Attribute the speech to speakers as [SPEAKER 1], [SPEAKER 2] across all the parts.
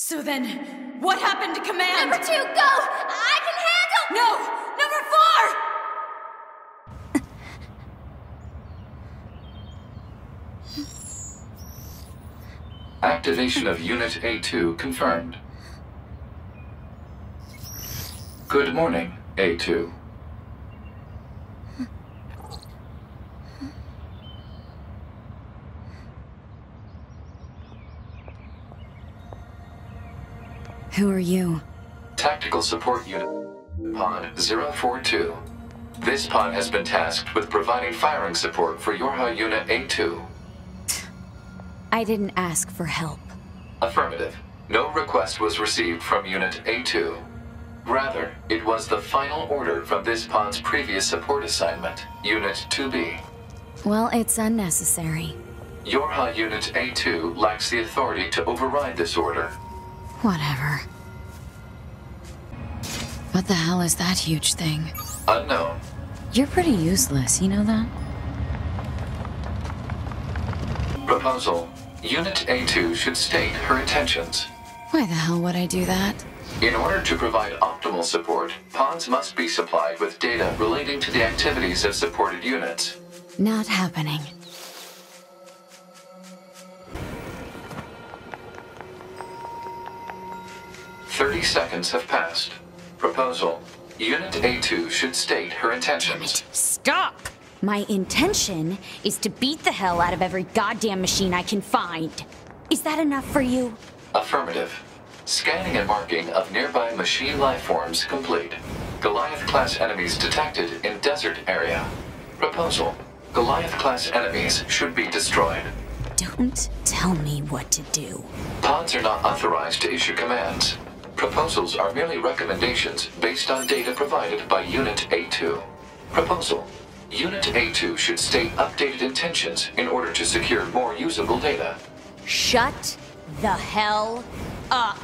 [SPEAKER 1] So then, what happened to command?
[SPEAKER 2] Number two, go! I can handle-
[SPEAKER 1] No! Number four!
[SPEAKER 3] Activation of Unit A2 confirmed. Good morning, A2.
[SPEAKER 4] Who are you?
[SPEAKER 3] Tactical Support Unit Pod 042. This pod has been tasked with providing firing support for Yorha Unit A2.
[SPEAKER 4] I didn't ask for help.
[SPEAKER 3] Affirmative. No request was received from Unit A2. Rather, it was the final order from this pod's previous support assignment, Unit 2B.
[SPEAKER 4] Well, it's unnecessary.
[SPEAKER 3] Yorha Unit A2 lacks the authority to override this order.
[SPEAKER 4] Whatever. What the hell is that huge thing?
[SPEAKER 3] Unknown.
[SPEAKER 4] You're pretty useless, you know that?
[SPEAKER 3] Proposal. Unit A2 should state her intentions.
[SPEAKER 4] Why the hell would I do that?
[SPEAKER 3] In order to provide optimal support, pods must be supplied with data relating to the activities of supported units.
[SPEAKER 4] Not happening.
[SPEAKER 3] Thirty seconds have passed. Proposal. Unit A2 should state her intentions.
[SPEAKER 4] Stop! My intention is to beat the hell out of every goddamn machine I can find. Is that enough for you?
[SPEAKER 3] Affirmative. Scanning and marking of nearby machine lifeforms complete. Goliath-class enemies detected in desert area. Proposal. Goliath-class enemies should be destroyed.
[SPEAKER 4] Don't tell me what to do.
[SPEAKER 3] Pods are not authorized to issue commands. Proposals are merely recommendations based on data provided by Unit A2. Proposal. Unit A2 should state updated intentions in order to secure more usable data.
[SPEAKER 4] Shut the hell up!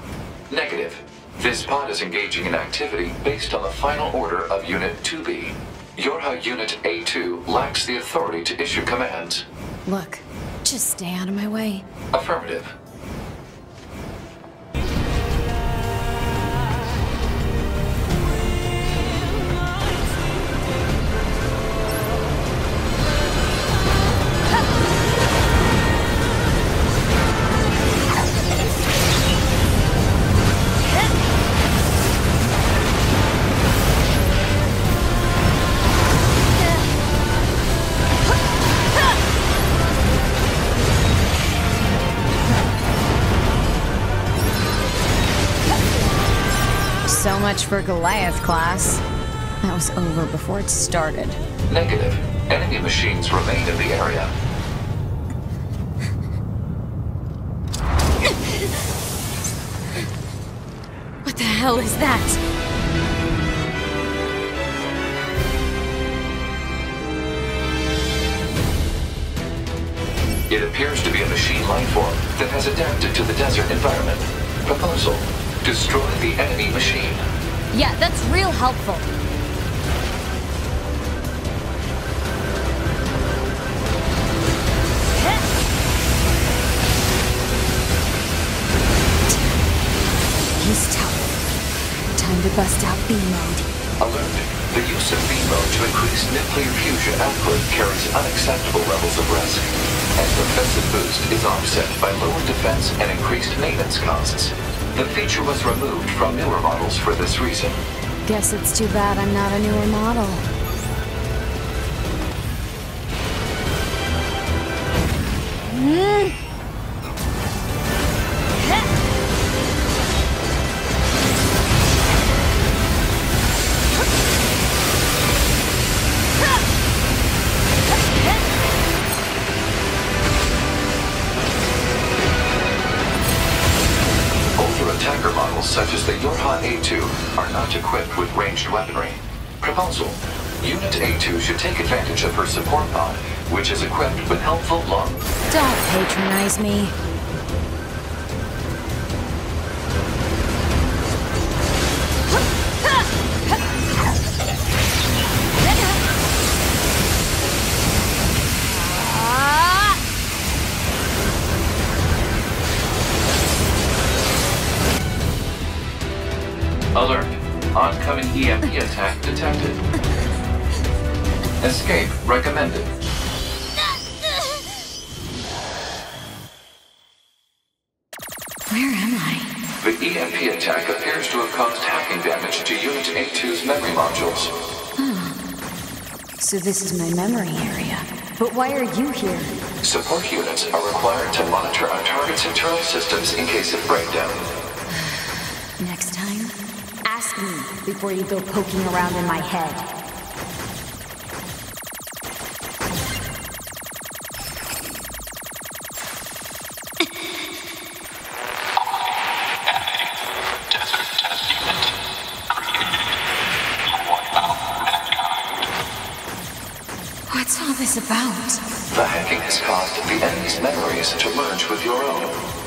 [SPEAKER 3] Negative. This pod is engaging in activity based on the final order of Unit 2B. Yorha Unit A2 lacks the authority to issue commands.
[SPEAKER 4] Look, just stay out of my way.
[SPEAKER 3] Affirmative.
[SPEAKER 4] Much for Goliath class. That was over before it started.
[SPEAKER 3] Negative. Enemy machines remain in the area.
[SPEAKER 4] What the hell is that?
[SPEAKER 3] It appears to be a machine lifeform that has adapted to the desert environment. Proposal. Destroy the enemy machine.
[SPEAKER 4] Yeah, that's real helpful. He's tough. Time to bust out B mode.
[SPEAKER 3] Alert. The use of B mode to increase nuclear fusion output carries unacceptable levels of risk. An defensive boost is offset by lower defense and increased maintenance costs. The feature was removed from newer models for this reason.
[SPEAKER 4] Guess it's too bad I'm not a newer model.
[SPEAKER 3] Older are not equipped with ranged weaponry. Proposal. Unit A2 should take advantage of her support pod, which is equipped with helpful long...
[SPEAKER 4] Don't patronize me.
[SPEAKER 3] EMP attack detected. Escape recommended.
[SPEAKER 4] Where am I?
[SPEAKER 3] The EMP attack appears to have caused hacking damage to Unit A2's memory modules. Hmm.
[SPEAKER 4] So this is my memory area. But why are you here?
[SPEAKER 3] Support units are required to monitor our target's internal systems in case of breakdown.
[SPEAKER 4] Next time, ask before you go poking around in my head. What's all this about?
[SPEAKER 3] The hacking has caused the enemy's memories to merge with your own.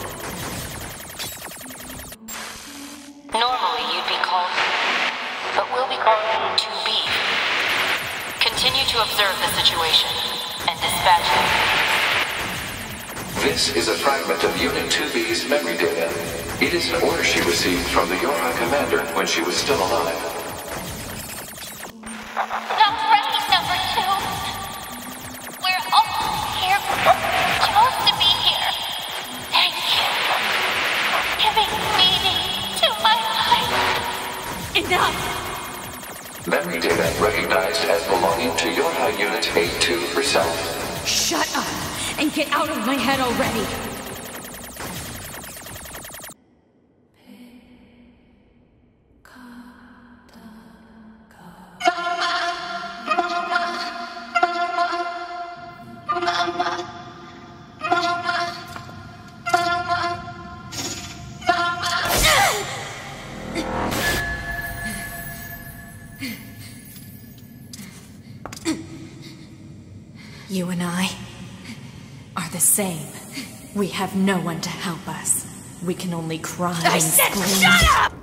[SPEAKER 5] To observe the situation and dispatch them.
[SPEAKER 3] This is a fragment of Unit 2B's memory data. It is an order she received from the Yorha commander when she was still alive.
[SPEAKER 2] Not ready, number two. We're almost here. Supposed to be here. Thank you. Giving meaning to my life.
[SPEAKER 1] Enough!
[SPEAKER 3] Memory data recognized as belonging to Yorha Unit A2 herself.
[SPEAKER 1] Shut up and get out of my head already!
[SPEAKER 6] You and I are the same. We have no one to help us. We can only cry
[SPEAKER 1] I
[SPEAKER 6] and
[SPEAKER 1] said
[SPEAKER 6] scream.
[SPEAKER 1] shut up!
[SPEAKER 6] Shut up.